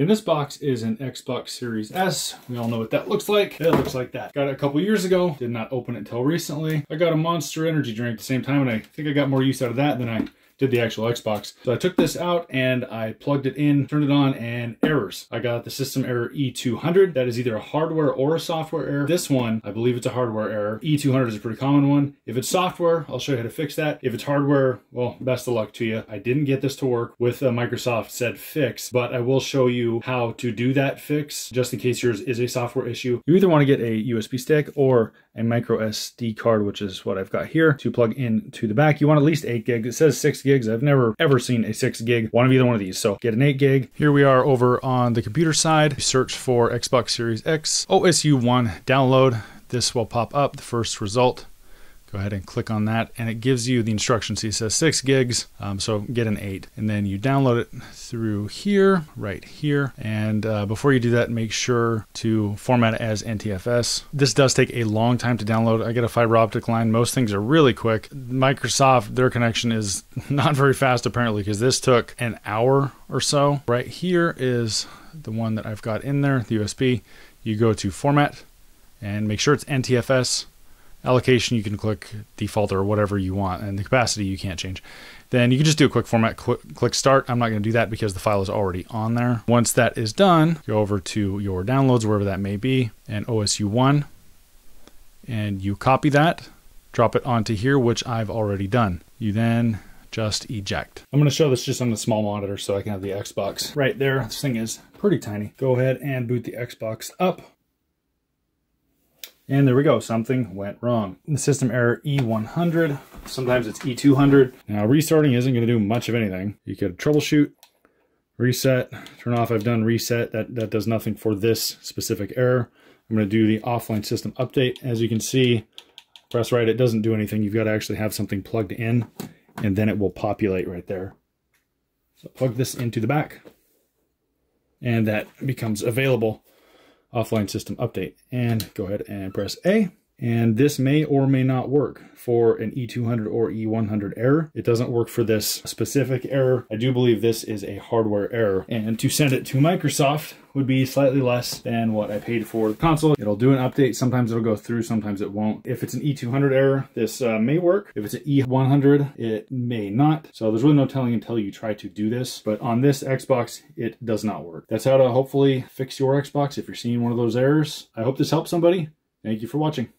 In this box is an Xbox Series S. We all know what that looks like. It looks like that. Got it a couple years ago. Did not open it until recently. I got a Monster Energy drink at the same time, and I think I got more use out of that than I did the actual Xbox. So I took this out and I plugged it in, turned it on, and errors. I got the system error E200. That is either a hardware or a software error. This one, I believe it's a hardware error. E200 is a pretty common one. If it's software, I'll show you how to fix that. If it's hardware, well, best of luck to you. I didn't get this to work with a Microsoft said fix, but I will show you how to do that fix just in case yours is a software issue. You either want to get a USB stick or a micro SD card, which is what I've got here to plug in to the back. You want at least eight gigs. It says six gigs. I've never ever seen a six gig, one of either one of these. So get an eight gig. Here we are over on the computer side. Search for Xbox Series X OSU one download. This will pop up the first result go ahead and click on that and it gives you the instructions. It says six gigs, um, so get an eight. And then you download it through here, right here. And uh, before you do that, make sure to format it as NTFS. This does take a long time to download. I get a fiber optic line. Most things are really quick. Microsoft, their connection is not very fast apparently because this took an hour or so. Right here is the one that I've got in there, the USB. You go to format and make sure it's NTFS allocation you can click default or whatever you want and the capacity you can't change then you can just do a quick format click, click start i'm not going to do that because the file is already on there once that is done go over to your downloads wherever that may be and osu1 and you copy that drop it onto here which i've already done you then just eject. I'm going to show this just on the small monitor so I can have the Xbox right there. This thing is pretty tiny. Go ahead and boot the Xbox up. And there we go, something went wrong. The system error E100, sometimes it's E200. Now restarting isn't gonna do much of anything. You could troubleshoot, reset, turn off, I've done reset. That, that does nothing for this specific error. I'm gonna do the offline system update. As you can see, press right, it doesn't do anything. You've gotta actually have something plugged in and then it will populate right there. So plug this into the back and that becomes available offline system update. And go ahead and press A and this may or may not work for an E200 or E100 error. It doesn't work for this specific error. I do believe this is a hardware error. And to send it to Microsoft would be slightly less than what I paid for the console. It'll do an update. Sometimes it'll go through, sometimes it won't. If it's an E200 error, this uh, may work. If it's an E100, it may not. So there's really no telling until you try to do this. But on this Xbox, it does not work. That's how to hopefully fix your Xbox if you're seeing one of those errors. I hope this helps somebody. Thank you for watching.